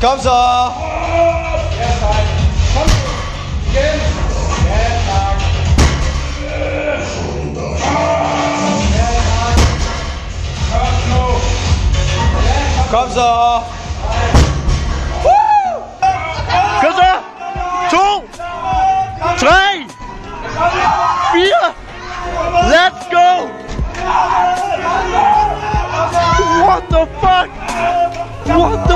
Tak. Ja, tak. Kom nu. Ja, kom. Kom så! Kom så! To! Tre! Fire! Let's go! What the fuck? What the